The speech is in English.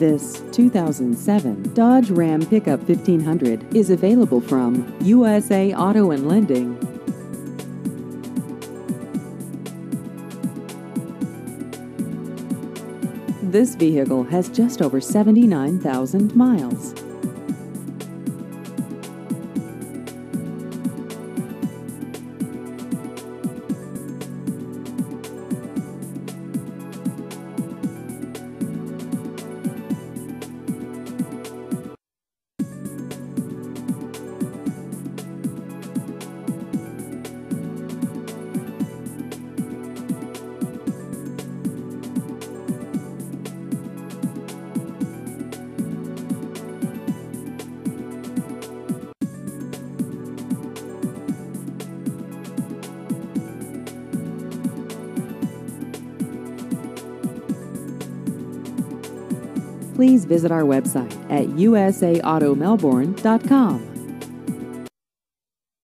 This 2007 Dodge Ram Pickup 1500 is available from USA Auto and Lending. This vehicle has just over 79,000 miles. Please visit our website at usaautomelbourne.com.